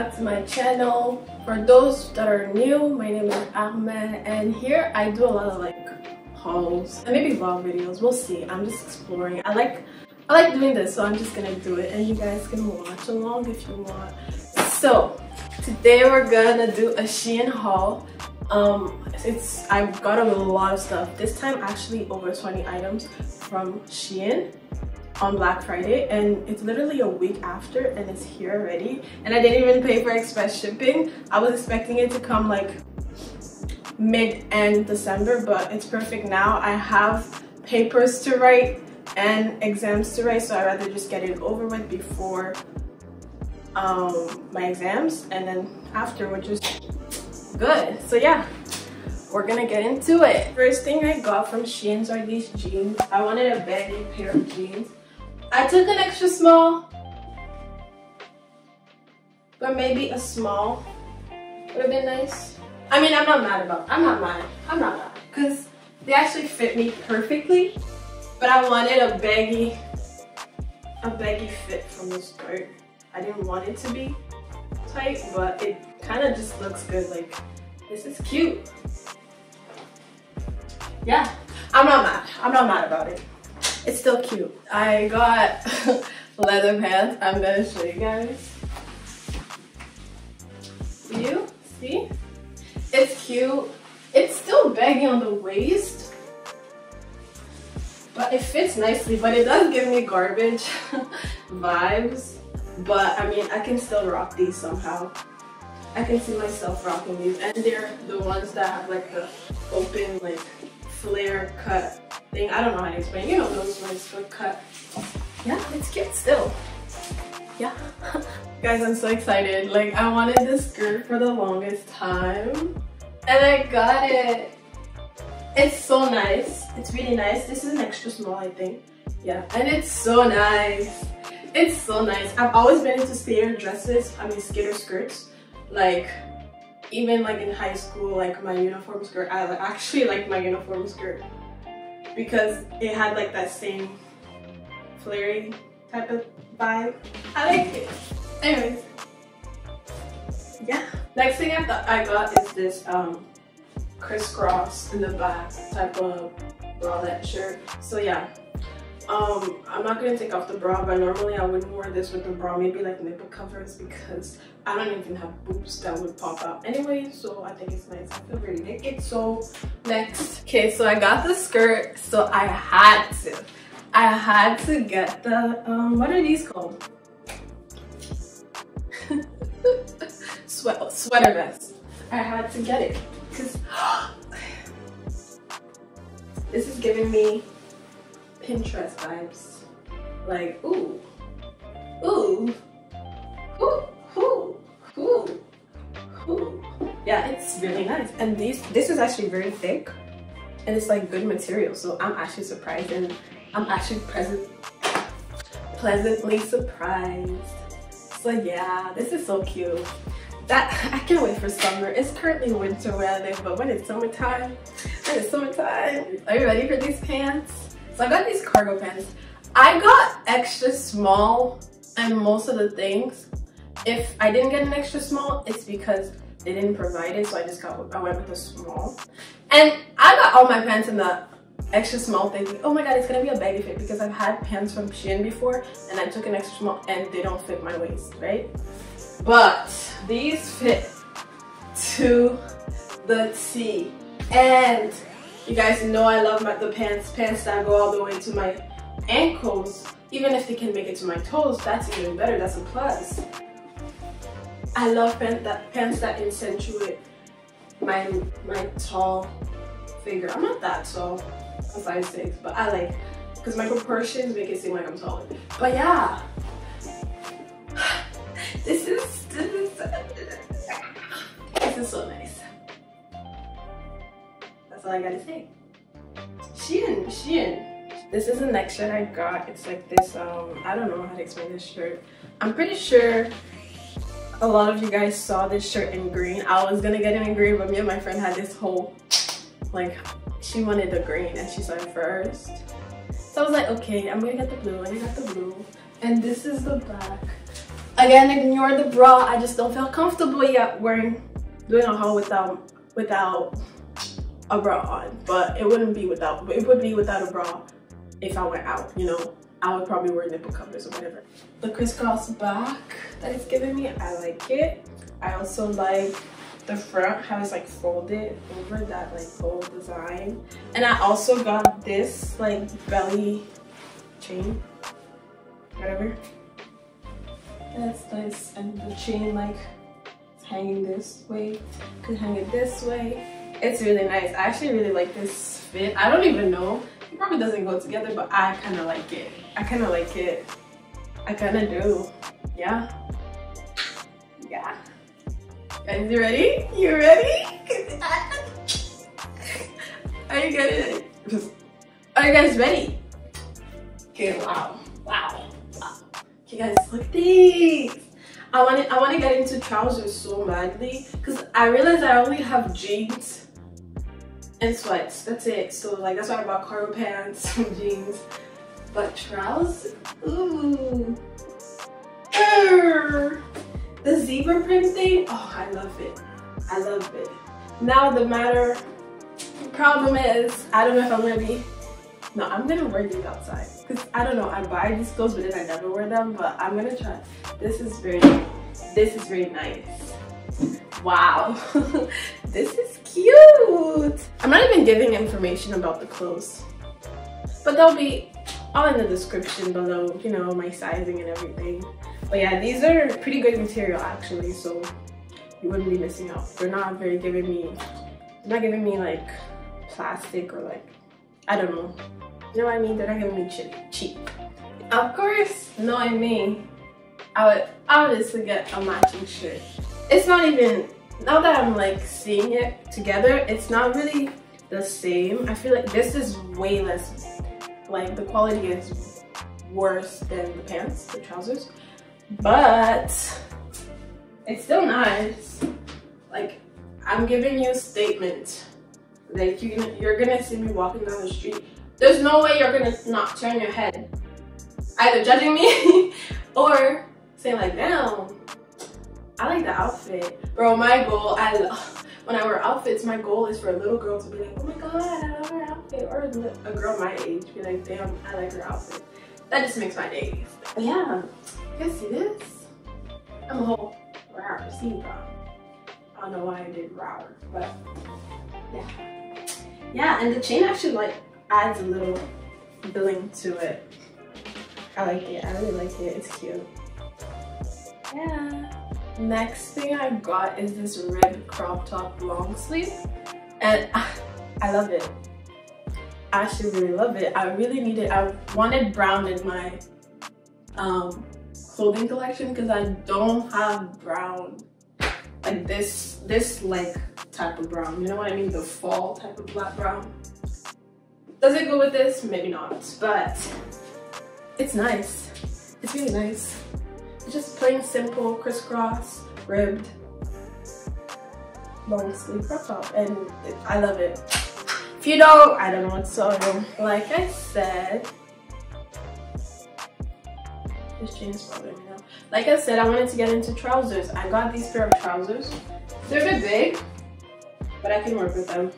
back to my channel. For those that are new, my name is Armelle and here I do a lot of like hauls and maybe vlog videos. We'll see. I'm just exploring. I like I like doing this so I'm just gonna do it and you guys can watch along if you want. So today we're gonna do a Shein haul. Um, it's I've got a lot of stuff. This time actually over 20 items from Shein on Black Friday and it's literally a week after and it's here already and I didn't even pay for express shipping. I was expecting it to come like mid-end December but it's perfect now. I have papers to write and exams to write so I'd rather just get it over with before um, my exams and then after which is good. So yeah, we're gonna get into it. First thing I got from Shein are these jeans. I wanted a baggy pair of jeans I took an extra small, but maybe a small would have been nice. I mean, I'm not mad about, I'm not mad, I'm not mad, because they actually fit me perfectly, but I wanted a baggy, a baggy fit from the skirt. I didn't want it to be tight, but it kind of just looks good, like, this is cute. Yeah, I'm not mad, I'm not mad about it. It's still cute. I got leather pants. I'm gonna show you guys. You see? It's cute. It's still baggy on the waist. But it fits nicely, but it does give me garbage vibes. But I mean, I can still rock these somehow. I can see myself rocking these. And they're the ones that have like the open like flare cut thing. I don't know how to explain. You know those ones for cut. Yeah, it's cute still. Yeah. Guys, I'm so excited. Like, I wanted this skirt for the longest time. And I got it. It's so nice. It's really nice. This is an extra small, I think. Yeah, and it's so nice. It's so nice. I've always been into skater dresses, I mean skater skirts. Like, even like in high school, like my uniform skirt, I actually like my uniform skirt because it had like that same flary type of vibe. I like it. Anyways, yeah. Next thing I I got is this um, crisscross in the back type of bralette shirt. So yeah, um, I'm not gonna take off the bra, but normally I wouldn't wear this with the bra, maybe like nipple covers because I don't even have boobs that would pop out anyway, so I think it's nice. I feel really naked. So next, okay, so I got the skirt, so I had to, I had to get the, um, what are these called? Sweat, sweater vest. I had to get it because this is giving me Pinterest vibes. Like, ooh, ooh, ooh, ooh, ooh, ooh. Yeah, it's really nice. And these, this is actually very thick and it's like good material. So I'm actually surprised and I'm actually present, pleasantly surprised. So yeah, this is so cute. That, I can't wait for summer. It's currently winter where I live, but when it's summertime, when it's summertime, are you ready for these pants? So I got these cargo pants. I got extra small and most of the things. If I didn't get an extra small, it's because they didn't provide it. So I just got, I went with a small. And I got all my pants in the extra small thinking, oh my god, it's gonna be a baggy fit because I've had pants from Shein before and I took an extra small and they don't fit my waist, right? But these fit to the T. And you guys know I love my, the pants, pants that go all the way to my ankles. Even if they can make it to my toes, that's even better, that's a plus. I love pants that, pants that accentuate my, my tall figure. I'm not that tall, I'm 5'6", but I like, because my proportions make it seem like I'm taller. But yeah, all I gotta say. Shein, Shein. This is the next shirt I got. It's like this, um, I don't know how to explain this shirt. I'm pretty sure a lot of you guys saw this shirt in green. I was gonna get it in green, but me and my friend had this whole, like, she wanted the green and she saw it first. So I was like, okay, I'm gonna get the blue, and I got the blue. And this is the back. Again, ignore the bra. I just don't feel comfortable yet wearing doing a haul without without a bra on. But it wouldn't be without it would be without a bra if I went out, you know. I would probably wear nipple covers or whatever. The crisscross back that it's giving me, I like it. I also like the front, how it's like folded over that like whole design. And I also got this like belly chain, whatever. That's nice. And the chain like hanging this way. Could hang it this way. It's really nice. I actually really like this fit. I don't even know. It probably doesn't go together, but I kind of like it. I kind of like it. I kind of do. Yeah. Yeah. Guys, you ready? You ready? Are you guys? Are you guys ready? Okay, wow. Wow. wow. Okay guys, look at these. I want to I want to get into trousers so badly because I realize I only have jeans and sweats. That's it. So like that's why I bought cargo pants and jeans. But trousers, ooh. The zebra print thing, oh, I love it. I love it. Now the matter, problem is, I don't know if I'm gonna be, no, I'm gonna wear these outside. Cause I don't know, I buy these clothes but then I never wear them, but I'm gonna try. This is very, this is very nice. Wow, this is cute. I'm not even giving information about the clothes, but they'll be all in the description below, you know, my sizing and everything. But yeah, these are pretty good material actually, so you wouldn't be missing out. They're not very giving me, they're not giving me like plastic or like, I don't know. You know what I mean? They're not giving me cheap. cheap. Of course, knowing me, I would obviously get a matching shirt. It's not even, now that I'm like seeing it together, it's not really the same. I feel like this is way less, like the quality is worse than the pants, the trousers but it's still nice. Like, I'm giving you a statement. Like, you're gonna, you're gonna see me walking down the street. There's no way you're gonna not turn your head. Either judging me or saying like, damn, I like the outfit. Bro, my goal, I love, when I wear outfits, my goal is for a little girl to be like, oh my god, I love her outfit. Or a girl my age be like, damn, I like her outfit. That just makes my days. But yeah, you guys see this? I'm a whole rawr zebra. I don't know why I did rawr, but yeah. Yeah, and the chain actually like adds a little bling to it. I like it. I really like it. It's cute. Yeah. Next thing I got is this red crop top long sleeve. And I love it. I actually really love it. I really need it. I wanted brown in my um, clothing collection because I don't have brown like this this like type of brown you know what I mean the fall type of black brown does it go with this maybe not but it's nice it's really nice just plain simple crisscross ribbed long sleeve crop top and I love it if you don't I don't know what to tell like I said this chain is bothering me now. Like I said, I wanted to get into trousers. I got these pair of trousers. They're a bit big, but I can work with them.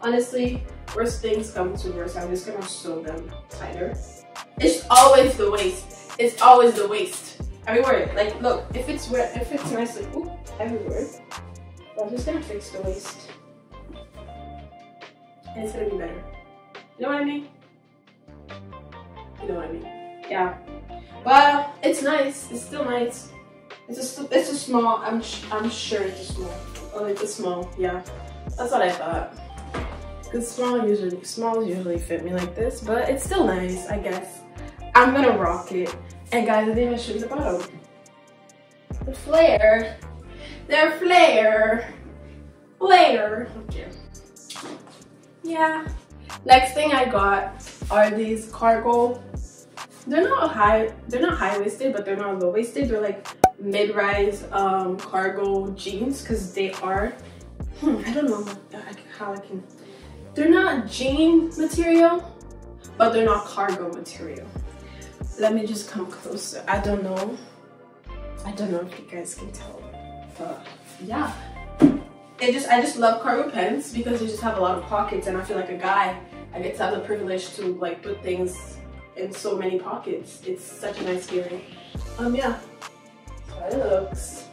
Honestly, worst things come to worst, I'm just gonna sew them tighter. It's always the waist. It's always the waist. Everywhere. Like, look, if it's if it's nicely, ooh, everywhere. But I'm just gonna fix the waist. And it's gonna be better. You know what I mean? You know what I mean? Yeah. But it's nice. It's still nice. It's a it's a small. I'm I'm sure it's a small. Oh, it's a small. Yeah, that's what I thought. Cause small usually smalls usually fit me like this, but it's still nice. I guess I'm gonna rock it. And guys, I didn't even show you the bottom. The flare. Their flare. Flare. Okay. Yeah. Next thing I got are these cargo they're not high they're not high-waisted but they're not low-waisted they're like mid-rise um, cargo jeans because they are hmm, i don't know how i can they're not jean material but they're not cargo material let me just come closer i don't know I don't know if you guys can tell, but yeah. It just I just love cargo pants because they just have a lot of pockets and I feel like a guy, I get to have the privilege to like put things in so many pockets. It's such a nice feeling. Um yeah. So it looks.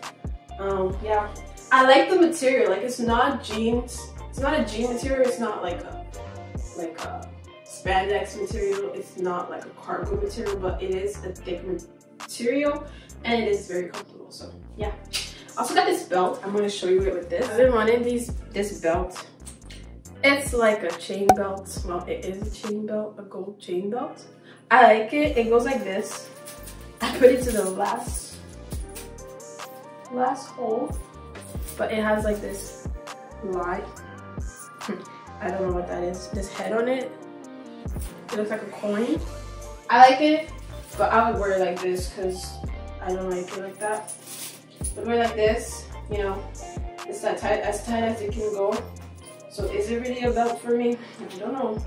Um yeah. I like the material, like it's not jeans, it's not a jean material, it's not like a like a spandex material, it's not like a cargo material, but it is a thick material and it is very comfortable. So yeah. Also got this belt. I'm gonna show you it with this. I've been wanting these this belt. It's like a chain belt. Well, it is a chain belt, a gold chain belt. I like it. It goes like this. I put it to the last last hole, but it has like this line. I don't know what that is. This head on it. It looks like a coin. I like it, but I would wear it like this because I don't like it like that. But wear like this, you know, it's that tight, as tight as it can go. So is it really a belt for me? I don't know.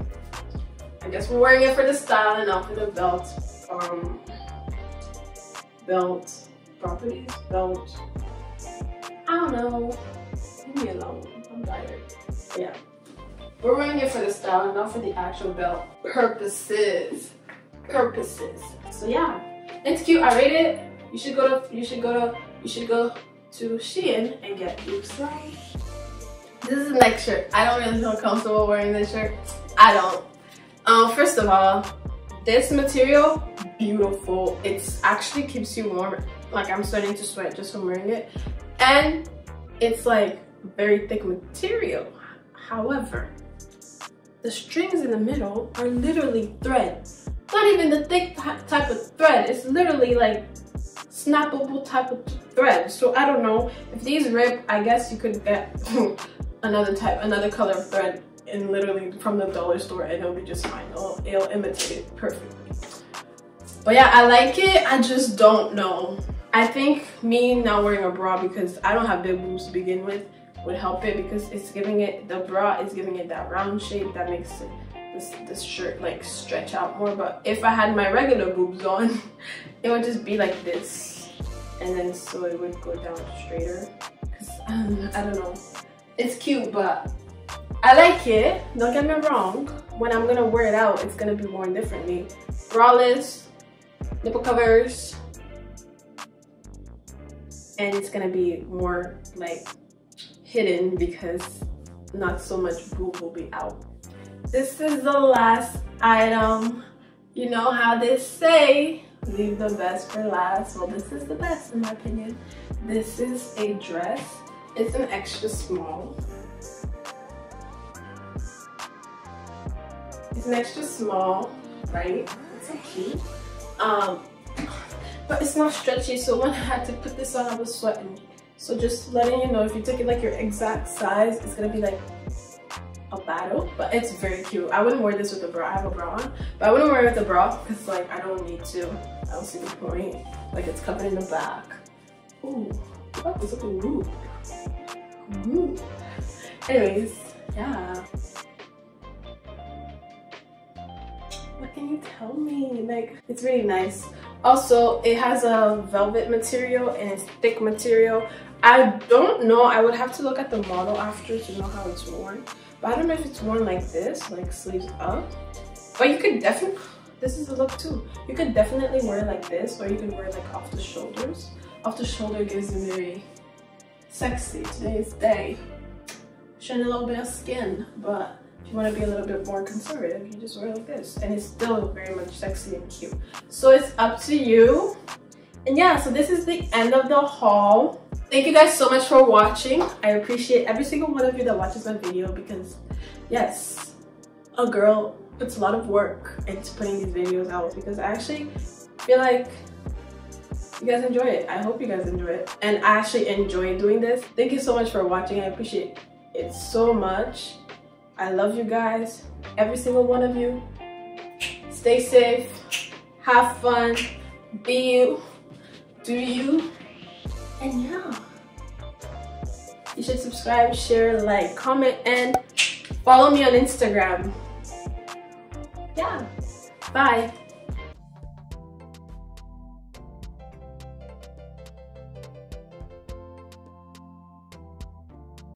I guess we're wearing it for the style and not for the belt. Um, belt properties, belt. I don't know. Leave me alone. I'm tired. Yeah. We're wearing it for the style not for the actual belt purposes. Purposes. So yeah, it's cute. I rate it. You should go to. You should go to. You should go to Shein and get Oops This is the next shirt. I don't really feel comfortable wearing this shirt. I don't. Um, first of all, this material, beautiful. It's actually keeps you warm. Like I'm starting to sweat just from wearing it. And it's like very thick material. However, the strings in the middle are literally thread. Not even the thick type of thread. It's literally like snappable type of thread. So I don't know. If these rip, I guess you could get another type, another color of thread and literally from the dollar store and it'll be just fine. It'll, it'll imitate it perfectly. But yeah, I like it. I just don't know. I think me not wearing a bra because I don't have big boobs to begin with would help it because it's giving it, the bra is giving it that round shape that makes it, this, shirt like stretch out more. But if I had my regular boobs on, it would just be like this. And then so it would go down straighter. Cause um, I don't know. It's cute, but I like it. Don't get me wrong. When I'm gonna wear it out, it's gonna be worn differently. Braless, nipple covers, and it's gonna be more like hidden because not so much boob will be out. This is the last item. You know how they say, leave the best for last. Well, this is the best in my opinion. This is a dress. It's an extra small. It's an extra small, right? It's so cute. Um, but it's not stretchy, so when I had to put this on, I was sweating. So just letting you know, if you take it like your exact size, it's gonna be like a battle, but it's very cute. I wouldn't wear this with a bra. I have a bra on, but I wouldn't wear it with a bra because like I don't need to. I don't see the point. Like it's covered in the back. Ooh, what is looking. Anyways, yeah. What can you tell me? Like, it's really nice. Also, it has a velvet material and it's thick material. I don't know. I would have to look at the model after to know how it's worn. But I don't know if it's worn like this, like sleeves up. But you could definitely, this is a look too. You could definitely wear it like this or you could wear it like off the shoulders. Off the shoulder gives you very sexy today's day. Showing a little bit of skin, but if you want to be a little bit more conservative, you just wear like this. And it's still very much sexy and cute. So it's up to you. And yeah, so this is the end of the haul. Thank you guys so much for watching. I appreciate every single one of you that watches my video because yes, a girl puts a lot of work into putting these videos out because I actually feel like you guys enjoy it. I hope you guys enjoy it. And I actually enjoy doing this. Thank you so much for watching. I appreciate it so much. I love you guys, every single one of you. Stay safe, have fun, be you, do you, and yeah. You should subscribe, share, like, comment, and follow me on Instagram. Yeah, bye.